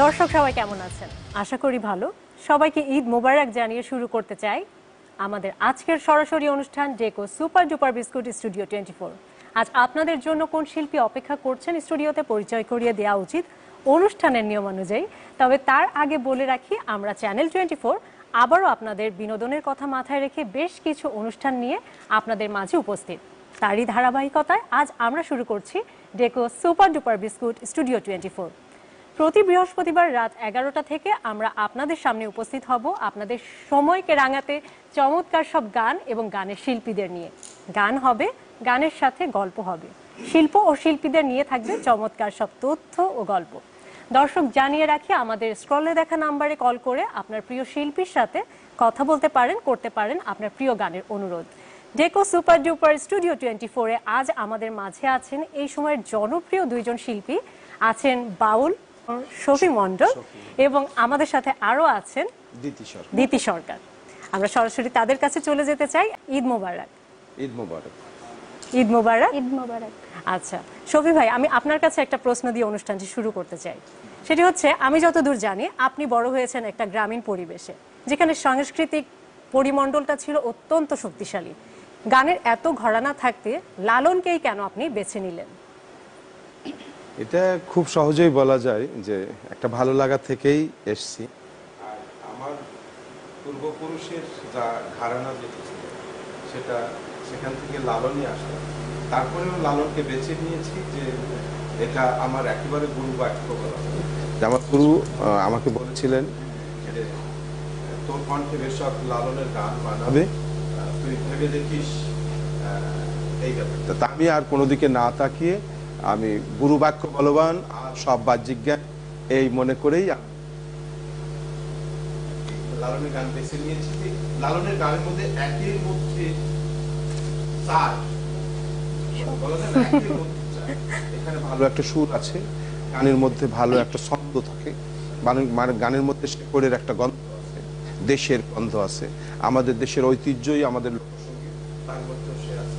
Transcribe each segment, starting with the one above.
দর্শক সবাই কেমন আছেন? আশা করি ভালো। সবাইকে ঈদ মোবারক জানিয়ে শুরু করতে চাই আমাদের আজকের সরাসরি অনুষ্ঠান Deco super duper biscuit studio twenty four আজ আপনাদের জন্য কোন শিল্পী অপেক্ষা করছেন স্টুডিওতে পরিচয় করিয়ে দেওয়া উচিত অনুষ্ঠানের নিয়ম অনুযায়ী তবে তার আগে বলে রাখি, আমরা চ্যানেল টোয়েন্টি ফোর আবারও আপনাদের বিনোদনের কথা মাথায় রেখে বেশ কিছু অনুষ্ঠান নিয়ে আপনাদের মাঝে উপস্থিত। তারই ধারাবাহিকতায় আজ আমরা শুরু করছি Deco super duper biscuit studio twenty four প্রতি বৃহস্পতিবার রাত এগারোটা থেকে আমরা আপনাদের সামনে উপস্থিত হব আপনাদের সময়কে রাঙাতে চমৎকার সব গান এবং গানের শিল্পীদের নিয়ে। গান হবে, গানের সাথে গল্প হবে। শিল্প ও শিল্পীদের নিয়ে থাকবে চমৎকার সব তথ্য ও গল্প। দর্শক, জানিয়ে রাখি, আমাদের স্ক্রলে দেখা নাম্বারে কল করে আপনার প্রিয় শিল্পীর সাথে কথা বলতে পারেন, করতে পারেন আপনার প্রিয় গানের অনুরোধ। Deco super duper studio twenty ফোরে আজ আমাদের মাঝে আছেন এই সময়ের জনপ্রিয় দুইজন শিল্পী, আছেন বাউল শফি মণ্ডল এবং আমাদের সাথে আরও আছেন দিতি সরকার। দিতি সরকার। আমরা সরাসরি তাদের কাছে চলে যেতে চাই। ঈদ মোবারক। ঈদ মোবারক। ঈদ মোবারক? ঈদ মোবারক। আচ্ছা শফি ভাই আমি আপনার কাছে একটা প্রশ্ন দিয়ে অনুষ্ঠানটি শুরু করতে চাই। সেটি হচ্ছে আমি যতদূর জানি আপনি বড় হয়েছেন একটা গ্রামীণ পরিবেশে যেখানে সাংস্কৃতিক পরিমণ্ডলটা ছিল অত্যন্ত শক্তিশালী। গানের এত ঘরানা থাকতে লালনকেই কেন আপনি বেছে নিলেন? এটা খুব সহজেই বলা যায় যে একটা ভালো লাগা থেকেই এসছি। আর আমার পূর্বপুরুষের যা ধারণা যেটা ছিল সেটা সেখান থেকে লালনই আসে তারপরেও লালনকে বেছে নিয়েছি যে এটা আমার একেবারে গুরু বাক্য বলা আমার গুরু আমাকে বলেছিলেন তোর কণ্ঠে বেশক লালনের গান বানাবে তুই ভেবে দেখিস এই ব্যাপারটা। আমি আর কোনো দিকে না তাকিয়ে আমি গুরু বাক্য বলবান আর সব বাহ্যিক জ্ঞান এই মনে করেই আমি লালনের গান বেছে নিয়েছি লালনের গানের মধ্যে একের মধ্যে চার। বলা যায় না, একের মধ্যে চার। এখানে ভালো একটা সুর আছে গানের মধ্যে ভালো একটা ছন্দ থাকে মানে- মানে গানের মধ্যে শেকড়ের একটা গন্ধ আছে দেশের গন্ধ আছে আমাদের দেশের ঐতিহ্যই আমাদের লোকসঙ্গীত তার মধ্যেও সে আছে।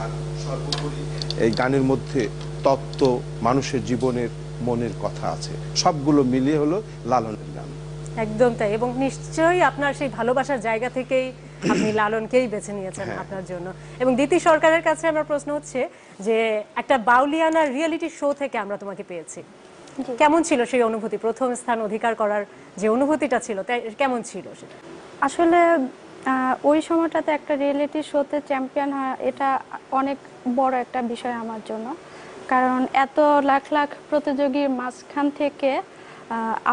আর সর্বোপরি এই গানের মধ্যে তত্ত্ব মানুষের জীবনের মনের কথা আছে। সবগুলো মিলিয়ে হলো লালনের গান। একদম তাই এবং নিশ্চয়ই আপনার সেই ভালোবাসার জায়গা থেকেই আপনি লালনকেই বেছে নিয়েছেন হ্যাঁ। আপনার জন্য। এবং দিতি সরকারের কাছে আমার প্রশ্ন হচ্ছে যে একটা বাউলিয়ানা রিয়েলিটি শো থেকে আমরা তোমাকে পেয়েছি। কেমন ছিল সেই অনুভূতি? প্রথম স্থান অধিকার করার যে অনুভূতিটা ছিল তাই কেমন ছিল সেটা? আসলে ওই সময়টাতে একটা রিয়েলিটি শোতে চ্যাম্পিয়ন হওয়া এটা অনেক বড় একটা বিষয় আমার জন্য। কারণ এত লাখ লাখ প্রতিযোগীর মাঝখান থেকে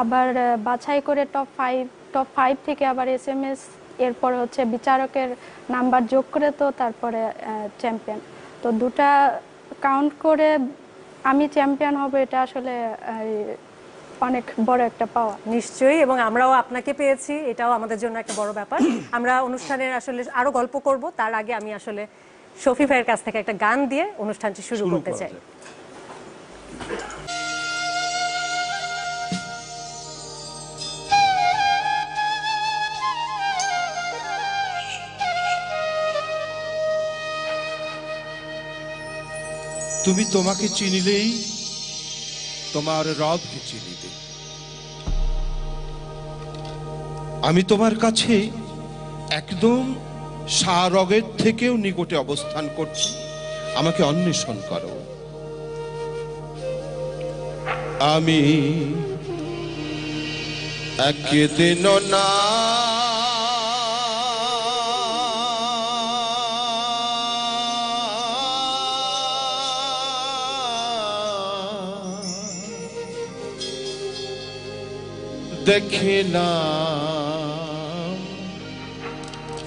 আবার বাছাই করে টপ ফাইভ টপ ফাইভ থেকে আবার এস এম এস এরপরে হচ্ছে বিচারকের নাম্বার যোগ করে তো তারপরে চ্যাম্পিয়ন তো দুটা কাউন্ট করে আমি চ্যাম্পিয়ন হব এটা আসলে অনেক বড় একটা পাওয়া নিশ্চয়ই, এবং আমরাও আপনাকে পেয়েছি, এটাও আমাদের জন্য একটা বড় ব্যাপার। আমরা অনুষ্ঠানের আসলে আরও গল্প করব, তার আগে আমি আসলে শফি ভাইয়ের কাছ থেকে একটা গান দিয়ে অনুষ্ঠানটি শুরু করতে চাই। তুমি তোমাকে চিনিলেই তোমার রবকে চিনিবে আমি তোমার কাছে একদম সারগের থেকেও নিকটে অবস্থান করছি। আমাকে অন্বেষণ করো। আমি একদিন না দেখে না।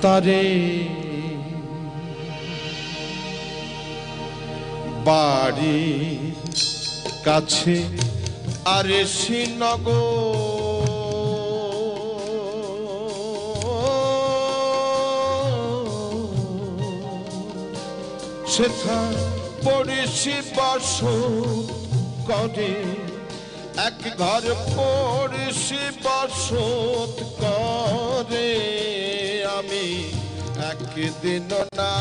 তারে। বাড়ি কাছে আরে শ্রীনগর সেথা পড়েছি বাস করে এক ঘর পড়েছি বসত করে। একদিন না।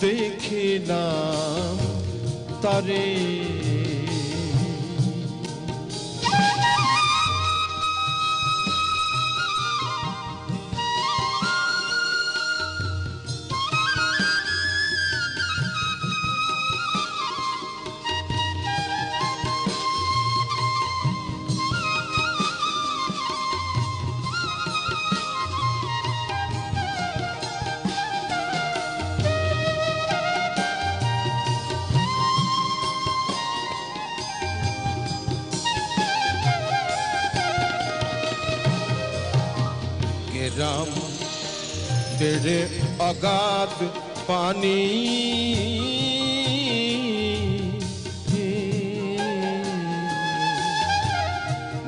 দেখি না তারে। গেরাম বেড়ে অগাধ পানি।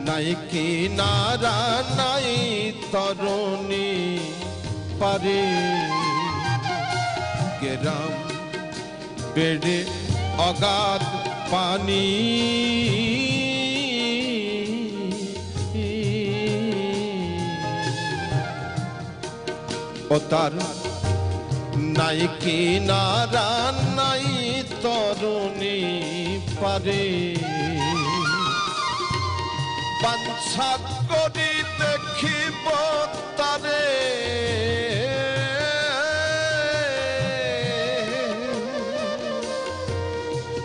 নাই কিনারা নাই তরণী পারে। গেরাম বেড়ে অগাধ পানি। ও তার নাই কিনারা, নাই তরুণী পারে। বাঞ্ছা করি দেখিব তারে।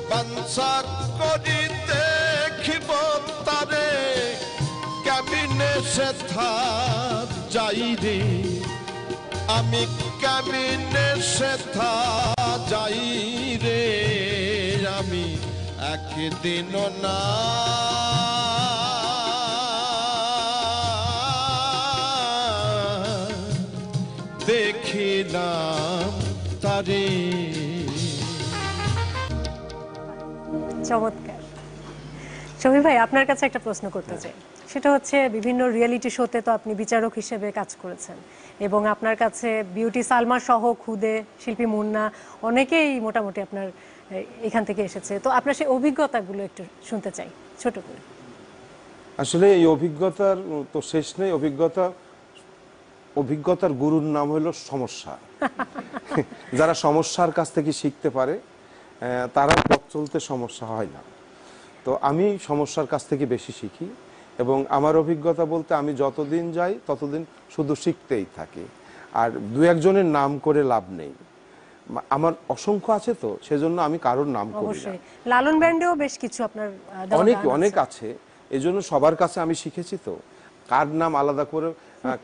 বাঞ্ছা করি দেখিব তারে। কেবিনে সে থাক যাই আমি কেবিনে সেথা যাই রে, আমি একদিন না। দেখিলাম তারে। চমৎকার। সমী ভাই, আপনার কাছে একটা প্রশ্ন করতে চাই। সেটা হচ্ছে বিভিন্ন রিয়েলিটি শোতে তো আপনি বিচারক হিসেবে কাজ করেছেন। এবং আপনার কাছে বিউটি সালমা সহ খুদে শিল্পী মুন্না অনেকেই মোটামুটি আপনার এখান থেকে এসেছে। তো আপনার সেই অভিজ্ঞতাগুলো একটু শুনতে চাই ছোট করে। আসলে এই অভিজ্ঞতার তো শেষ নেই। অভিজ্ঞতা অভিজ্ঞতার গুরুর নাম হলো সমস্যা। যারা সমস্যার কাছ থেকে শিখতে পারে তারা পথ চলতে সমস্যা হয় না। তো আমি সমস্যার কাছ থেকে বেশি শিখি। এবং আমার অভিজ্ঞতা বলতে আমি যতদিন যাই ততদিন শুধু শিখতেই থাকি। আর দু একজনের নাম করে লাভ নেই। আমার অসংখ্য আছে তো সেজন্য আমি কারোর নাম করি না। লালন ব্যান্ডেও বেশ কিছু আপনার অনেক। অনেক আছে। এজন্য সবার কাছে আমি শিখেছি তো। কার নাম আলাদা করে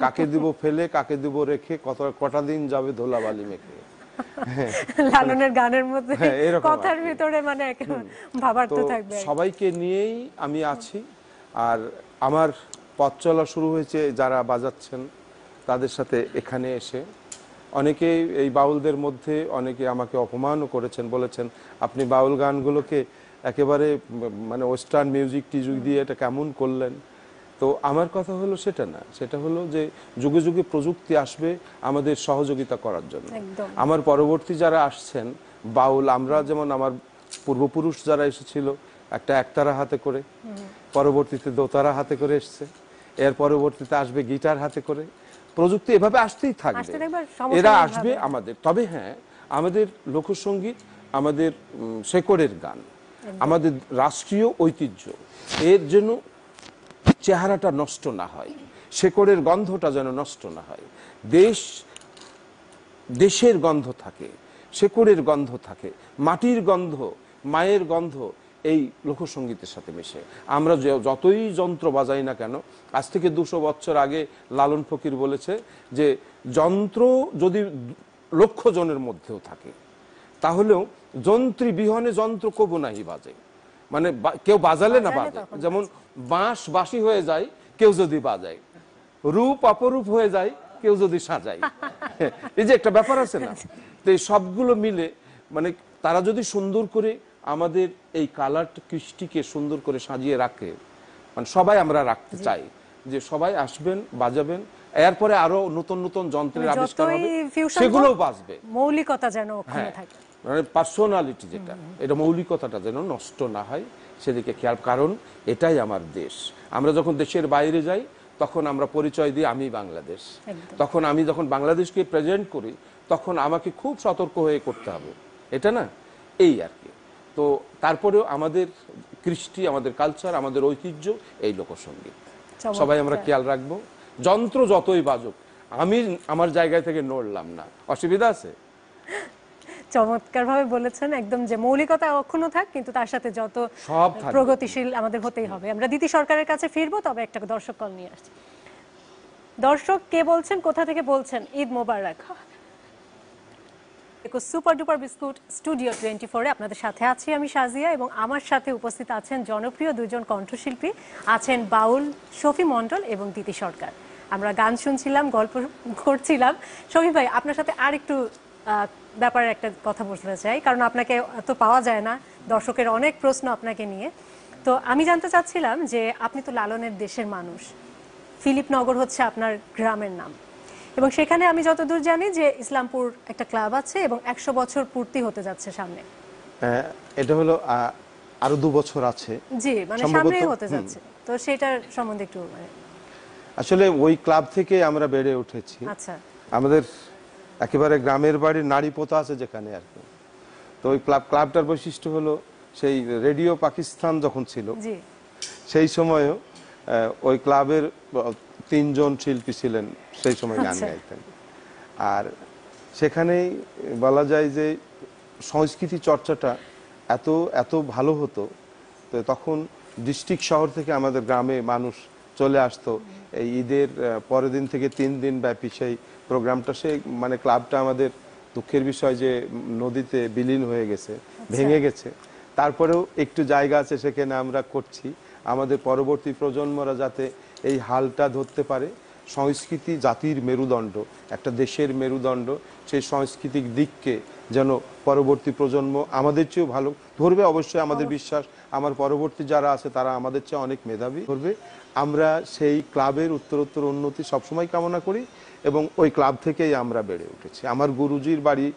কাকে দিব ফেলে কাকে দিব রেখে কত কটা দিন যাবে ধোলাবালি মেখে। লালনের গানের মধ্যে হ্যাঁ, কথার ভিতরে মানে ভাবার্থ তো থাকবে সবাইকে নিয়েই আমি আছি। আর আমার পথ চলা শুরু হয়েছে যারা বাজাচ্ছেন তাদের সাথে এখানে এসে। অনেকেই এই বাউলদের মধ্যে অনেকে আমাকে অপমানও করেছেন বলেছেন আপনি বাউল গানগুলোকে একেবারে মানে ওয়েস্টার্ন মিউজিক টিজুক দিয়ে এটা কেমন করলেন? তো আমার কথা হলো সেটা না সেটা হলো যে যুগে যুগে প্রযুক্তি আসবে আমাদের সহযোগিতা করার জন্য। আমার পরবর্তী যারা আসছেন বাউল আমরা যেমন আমার পূর্বপুরুষ যারা এসেছিল একটা একতারা হাতে করে পরবর্তীতে দোতারা হাতে করে এসছে এর পরবর্তীতে আসবে গিটার হাতে করে। প্রযুক্তি এভাবে আসতেই থাকবে। এরা আসবে আমাদের তবে হ্যাঁ আমাদের লোকসঙ্গীত আমাদের শেকড়ের গান আমাদের রাষ্ট্রীয় ঐতিহ্য এর জন্য চেহারাটা নষ্ট না হয় শেকড়ের গন্ধটা যেন নষ্ট না হয়। দেশ দেশের গন্ধ থাকে শেকড়ের গন্ধ থাকে মাটির গন্ধ মায়ের গন্ধ এই লোকসঙ্গীতের সাথে মেশে। আমরা যতই যন্ত্র বাজাই না কেন আজ থেকে দুশো বছর আগে লালন ফকির বলেছে যে যন্ত্র যদি লক্ষ জনের মধ্যেও থাকে তাহলেও যন্ত্রী বিহনে যন্ত্র কবু নাহি বাজে। মানে কেউ বাজালে না বাজে। যেমন বাঁশ বাঁশি হয়ে যায় কেউ যদি বাজায়। রূপ অপরূপ হয়ে যায় কেউ যদি সাজায়। এই যে একটা ব্যাপার আছে না? তো এই সবগুলো মিলে মানে তারা যদি সুন্দর করে আমাদের এই কালার কৃষ্টিকে সুন্দর করে সাজিয়ে রাখে। মানে সবাই আমরা রাখতে চাই যে সবাই আসবেন বাজাবেন এরপরে আরও নতুন নতুন যন্ত্রের মানে আবিষ্কার হবে সেগুলোও বাজবে মৌলিকতা যেন ওখানে হ্যাঁ থাকে। মানে পার্সোনালিটি যেটা এটা মৌলিকতাটা যেন নষ্ট না হয় সেদিকে খেয়াল কারণ এটাই আমার দেশ। আমরা যখন দেশের বাইরে যাই তখন আমরা পরিচয় দিই আমি বাংলাদেশ। তখন আমি যখন বাংলাদেশকে প্রেজেন্ট করি তখন আমাকে খুব সতর্ক হয়ে করতে হবে। এটা না? এই আর কি। তো তারপরেও আমাদের কৃষ্টি আমাদের কালচার আমাদের ঐতিহ্য এই লোকসঙ্গীত। সবাই আমরা খেয়াল রাখব। যন্ত্র যতই বাজুক আমি আমার জায়গায় থেকে নড়লাম না। অসুবিধা আছে? চমৎকার ভাবে বলেছেন একদম যে মৌলিকতা অক্ষুণ্ণ থাক কিন্তু তার সাথে যত সব প্রগতিশীল আমাদের হতেই হবে। আমরা দ্বিতি সরকারের কাছে ফিরবো তবে একটা দর্শক কল নিয়ে আসছি। দর্শক কে বলছেন কোথা থেকে বলছেন? Eid Mubarak. Super duper biscuit studio twenty ফোরে আপনাদের সাথে আছি আমি সাজিয়া এবং আমার সাথে উপস্থিত আছেন জনপ্রিয় দুজন কণ্ঠশিল্পী আছেন বাউল শফি মণ্ডল এবং দিতি সরকার। আমরা গান শুনছিলাম, গল্প করছিলাম। শফি ভাই, আপনার সাথে আর একটু ব্যাপারে একটা কথা বলতে চাই, কারণ আপনাকে তো পাওয়া যায় না, দর্শকের অনেক প্রশ্ন আপনাকে নিয়ে। তো আমি জানতে চাচ্ছিলাম যে আপনি তো লালনের দেশের মানুষ, ফিলিপনগর হচ্ছে আপনার গ্রামের নাম। এবং সেখানে আমি যতদূর জানি যে ইসলামপুর একটা ক্লাব আছে এবং একশো বছর পূর্তি হতে যাচ্ছে সামনে। এটা হলো আরও দু বছর আছে। জি মানে সামনেই হতে যাচ্ছে। তো সেটার সম্বন্ধে একটু মানে আসলে ওই ক্লাব থেকে আমরা বেড়ে উঠেছি। আচ্ছা। আমাদের একেবারে গ্রামের বাড়ির নারী পোতা আছে যেখানে আর কি। তো ওই ক্লাব ক্লাবটার বৈশিষ্ট্য হলো সেই রেডিও পাকিস্তান যখন ছিল সেই সময়ও ওই ক্লাবের তিনজন শিল্পী ছিলেন সেই সময় গান আচ্ছা। গাইতেন। আর সেখানেই বলা যায় যে সংস্কৃতি চর্চাটা এত এত ভালো হতো তো তখন ডিস্ট্রিক্ট শহর থেকে আমাদের গ্রামে মানুষ চলে আসতো। এই ঈদের পরের দিন থেকে তিন দিন ব্যাপী সেই প্রোগ্রামটা সেই মানে ক্লাবটা আমাদের দুঃখের বিষয় যে নদীতে বিলীন হয়ে গেছে ভেঙে গেছে। তারপরেও একটু জায়গা আছে সেখানে আমরা করছি। আমাদের পরবর্তী প্রজন্মরা যাতে এই হালটা ধরতে পারে। সংস্কৃতি জাতির মেরুদণ্ড একটা দেশের মেরুদণ্ড সেই সাংস্কৃতিক দিককে যেন পরবর্তী প্রজন্ম আমাদের চেয়েও ভালো ধরবে অবশ্যই আমাদের বিশ্বাস। আমার পরবর্তী যারা আছে তারা আমাদের চেয়ে অনেক মেধাবী ধরবে। আমরা সেই ক্লাবের উত্তরোত্তর উন্নতি সবসময় কামনা করি এবং ওই ক্লাব থেকেই আমরা বেড়ে উঠেছি। আমার গুরুজির বাড়ি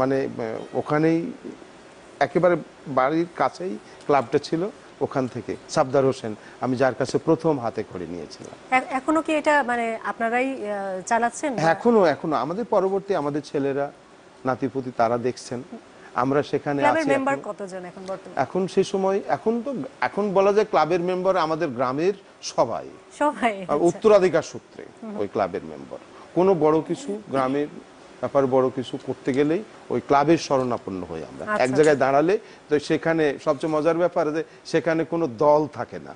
মানে ওখানেই একেবারে বাড়ির কাছেই ক্লাবটা ছিল। ওখান থেকে সাবদার হোসেন আমি যার কাছে প্রথম হাতে করে নিয়েছিলাম। এখনও কি এটা মানে আপনারাই চালাচ্ছেন? এখনও এখনও। আমাদের পরবর্তী আমাদের ছেলেরা নাতিপুতি তারা দেখছেন। আমরা সেখানে ক্লাবের আছি মেম্বার কতজন এখন বর্তমানে? এখন সেই সময় এখন তো এখন বলা যায় ক্লাবের মেম্বার আমাদের গ্রামের সবাই। সবাই আচ্ছা। উত্তরাধিকার সূত্রে ওই ক্লাবের মেম্বার। কোনো বড় কিছু গ্রামের ব্যাপার বড় কিছু করতে গেলেই ওই ক্লাবের শরণাপন্ন হই আমরা। আচ্ছা, এক জায়গায় দাঁড়ালে তো সেখানে সবচেয়ে মজার ব্যাপার যে সেখানে কোনো দল থাকে না।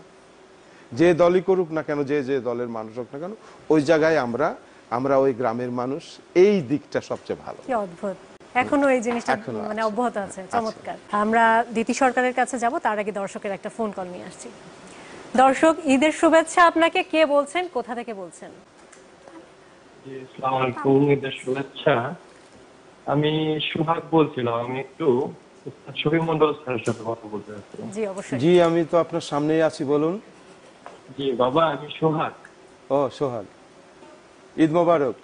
যে দলই করুক না কেন যে যে দলের মানুষ হোক না কেন ওই জায়গায় আমরা আমরা ওই গ্রামের মানুষ এই দিকটা সবচেয়ে ভালো। কি অদ্ভুত। এখনও এই জিনিসটা মানে অব্যাহত আছে চমৎকার। আমরা দিতি সরকারের কাছে যাব তার আগে দর্শকের একটা ফোন কল নিয়ে আসছি। দর্শক ঈদের শুভেচ্ছা আপনাকে কে বলছেন কোথা থেকে বলছেন? জি, আলাইকুম ঈদের শুভেচ্ছা। আমি সুহাগ বলছিলাম আমি একটু ছবি মন্ডল স্যারের সাথে কথা বলতে চাচ্ছিলাম। জি অবশ্যই। জি আমি তো আপনার সামনেই আছি বলুন। জি বাবা আমি সোহাগ। ও সোহাগ। ঈদ মোবারক।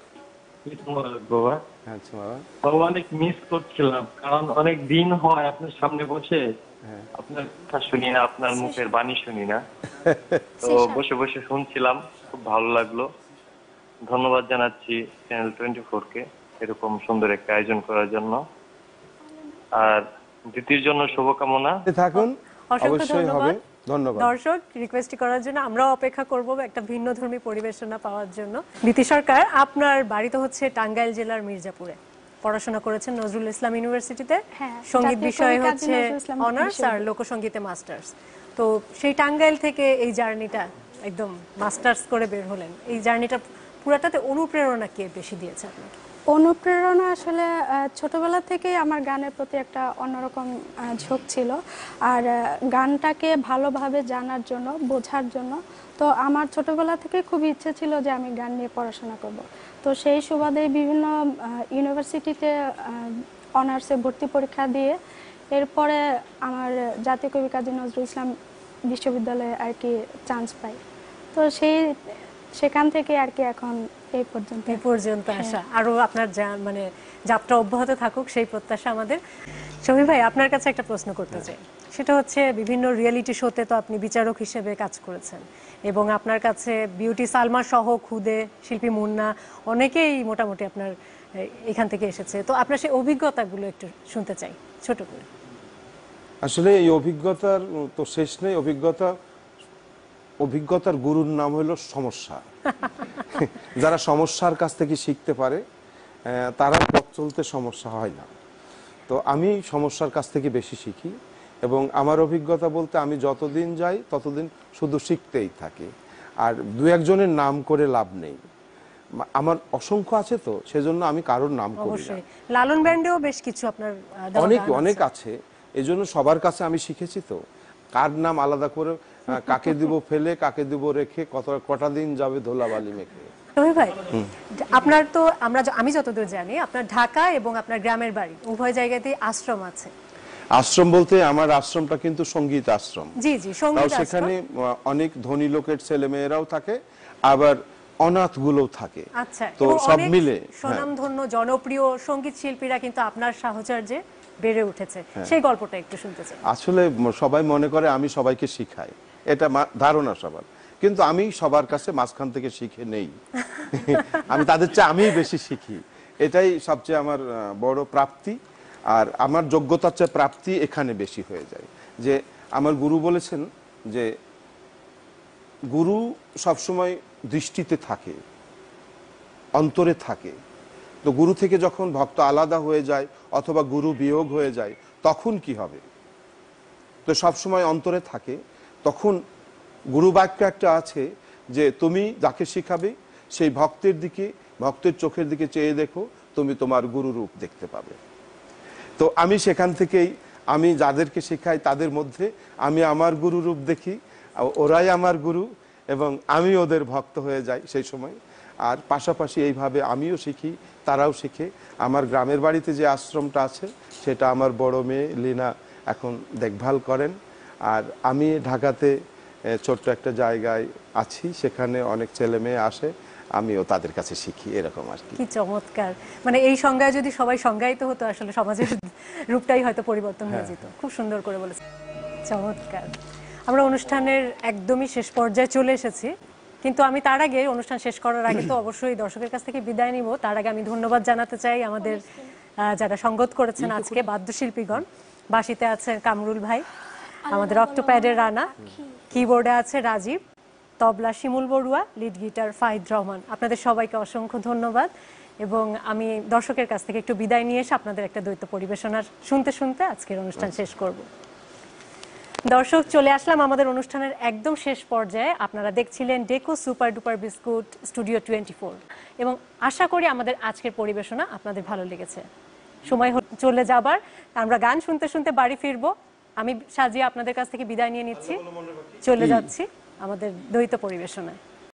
ঈদ মোবারক বাবা। আচ্ছা বাবা। বাবা অনেক মিস করছিলাম কারণ অনেক দিন হয় আপনার সামনে বসে। হ্যাঁ। আপনার কথা শুনি না আপনার মুখের বাণী শুনি না। তো বসে বসে শুনছিলাম খুব ভালো লাগল। ধন্যবাদ জানাচ্ছি চ্যানেল টোয়েন্টি ফোর কে এরকম সুন্দর একটা আয়োজন করার জন্য। আর দ্বিতীয় জন্য শুভকামনা। থাকুন। অবশ্যই হবে। ধন্যবাদ। ধন্যবাদ। দর্শক রিকোয়েস্ট করার জন্য আমরাও অপেক্ষা করব একটা ভিন্ন ধর্মী পরিবেশনা পাওয়ার জন্য। নীতি সরকার আপনার বাড়ি তো হচ্ছে টাঙ্গাইল জেলার মির্জাপুরে। পড়াশোনা করেছেন নজরুল ইসলাম ইউনিভার্সিটিতে। হ্যাঁ, সংগীত বিষয়ে হচ্ছে অনার্স আর লোকসঙ্গীতে মাস্টার্স তো সেই টাঙ্গাইল থেকে এই জার্নিটা একদম মাস্টার্স করে বের হলেন। এই জার্নিটা পুরাটাতে অনুপ্রেরণা কে বেশি দিয়েছে আপনাকে? অনুপ্রেরণা আসলে ছোটবেলা থেকেই আমার গানের প্রতি একটা অন্যরকম ঝোঁক ছিল। আর গানটাকে ভালোভাবে জানার জন্য, বোঝার জন্য, তো আমার ছোটবেলা থেকে খুব ইচ্ছে ছিল যে আমি গান নিয়ে পড়াশোনা করব। তো সেই সুবাদে বিভিন্ন ইউনিভার্সিটিতে অনার্সে ভর্তি পরীক্ষা দিয়ে, এরপরে আমার জাতীয় কবি কাজী নজরুল ইসলাম বিশ্ববিদ্যালয়ে আর কি চান্স পাই। তো সেই সেখান থেকে আর কি এখন এই পর্যন্ত। এই পর্যন্ত আসা আরও আপনার যা- মানে যাত্রা অব্যাহত থাকুক সেই প্রত্যাশা আমাদের। সমী ভাই আপনার কাছে একটা প্রশ্ন করতে চাই। সেটা হচ্ছে বিভিন্ন রিয়েলিটি শোতে তো আপনি বিচারক হিসেবে কাজ করেছেন। এবং আপনার কাছে বিউটি সালমা সহ খুদে শিল্পী মুন্না অনেকেই মোটামুটি আপনার এখান থেকে এসেছে। তো আপনার সেই অভিজ্ঞতাগুলো একটু শুনতে চাই ছোট করে। আসলে এই অভিজ্ঞতার তো শেষ নেই। অভিজ্ঞতা অভিজ্ঞতার গুরুর নাম হলো সমস্যা। যারা সমস্যার কাছ থেকে শিখতে পারে তারা পথ চলতে সমস্যা হয় না। তো আমি সমস্যার কাছ থেকে বেশি শিখি এবং আমার অভিজ্ঞতা বলতে আমি যতদিন যাই ততদিন শুধু শিখতেই থাকি। আর দু একজনের নাম করে লাভ নেই। আমার অসংখ্য আছে তো সেজন্য আমি কারোর নাম করি না। লালন ব্যান্ডেও বেশ কিছু আপনার অনেক অনেক আছে। এজন্য সবার কাছে আমি শিখেছি তো। কার নাম আলাদা করে কাকে দিব ফেলে কাকে দিব রেখে কত কটা দিন যাবে ধোলাবালি মেখে? রবি ভাই আপনার তো আমরা আমি যতদূর জানি আপনার ঢাকা এবং আপনার গ্রামের বাড়ি উভয় জায়গাতেই আশ্রম আছে। আশ্রম বলতে আমার আশ্রমটা কিন্তু সংগীত আশ্রম। জি জি সংগীত আশ্রম। সেখানে অনেক ধনী লোকের ছেলে মেয়েরাও থাকে আবার অনাথ গুলোও থাকে। আচ্ছা তো সব মিলে হ্যাঁ। স্বনামধন্য জনপ্রিয় সংগীত শিল্পীরা কিন্তু আপনার সাহচর্যে বেড়ে উঠেছে। হ্যাঁ। সেই গল্পটা একটু শুনতে চাই। আসলে সবাই মনে করে আমি সবাইকে শিখাই। এটা ধারণা সবার। কিন্তু আমি সবার কাছে মাঝখান থেকে শিখে নেই। আমি তাদের চেয়ে আমিই বেশি শিখি। এটাই সবচেয়ে আমার বড় প্রাপ্তি। আর আমার যোগ্যতার চেয়ে প্রাপ্তি এখানে বেশি হয়ে যায়। যে আমার গুরু বলেছেন যে গুরু সবসময় দৃষ্টিতে থাকে অন্তরে থাকে। তো গুরু থেকে যখন ভক্ত আলাদা হয়ে যায় অথবা গুরু বিয়োগ হয়ে যায় তখন কি হবে? তো সবসময় অন্তরে থাকে। তখন বাক্য একটা আছে যে তুমি যাকে শিখাবে, সেই ভক্তের দিকে, ভক্তের চোখের দিকে চেয়ে দেখো, তুমি তোমার গুরু রূপ দেখতে পাবে। তো আমি সেখান থেকেই, আমি যাদেরকে শেখাই তাদের মধ্যে, আমি আমার গুরু রূপ দেখি, ওরাই আমার গুরু এবং আমি ওদের ভক্ত হয়ে যাই সেই সময়। আর পাশাপাশি এইভাবে আমিও শিখি, তারাও শিখে। আমার গ্রামের বাড়িতে যে আশ্রমটা আছে, সেটা আমার বড় মেয়ে লীনা এখন দেখভাল করেন। আর আমি ঢাকাতে ছোট্ট একটা জায়গায় আছি সেখানে অনেক ছেলে মেয়ে আসে আমিও তাদের কাছে শিখি এরকম আর কি। চমৎকার। মানে এই সংজ্ঞায় যদি সবাই সংজ্ঞায়িত হতো আসলে সমাজের রূপটাই হয়তো পরিবর্তন হয়ে হ্যাঁ। যেত। খুব সুন্দর করে বলেছে চমৎকার। আমরা অনুষ্ঠানের একদমই শেষ পর্যায়ে চলে এসেছি কিন্তু আমি তার আগে অনুষ্ঠান শেষ করার আগে তো অবশ্যই দর্শকের কাছ থেকে বিদায় নিব। তার আগে আমি ধন্যবাদ জানাতে চাই আমাদের যারা সঙ্গত করেছেন আজকে বাদ্যশিল্পীগণ। বাসিতে আছেন কামরুল ভাই। আমাদের অক্টোপ্যাডের রানা। কিবোর্ডে আছে রাজীব তবলা শিমুল বড়ুয়া লিড গিটার ফাহিদ রহমান। আপনাদের সবাইকে অসংখ্য ধন্যবাদ এবং আমি দর্শকের কাছ থেকে একটু বিদায় নিয়ে এসে আপনাদের একটা দ্বৈত পরিবেশনার শুনতে শুনতে আজকের অনুষ্ঠান শেষ করব। দর্শক চলে আসলাম আমাদের অনুষ্ঠানের একদম শেষ পর্যায়ে। আপনারা দেখছিলেন Deco super duper biscuit studio twenty four এবং আশা করি আমাদের আজকের পরিবেশনা আপনাদের ভালো লেগেছে। সময় চলে যাবার। আমরা গান শুনতে শুনতে বাড়ি ফিরবো। আমি সাজিয়ে আপনাদের কাছ থেকে বিদায় নিয়ে নিচ্ছি। চলে যাচ্ছি আমাদের দ্বৈত পরিবেশনায়।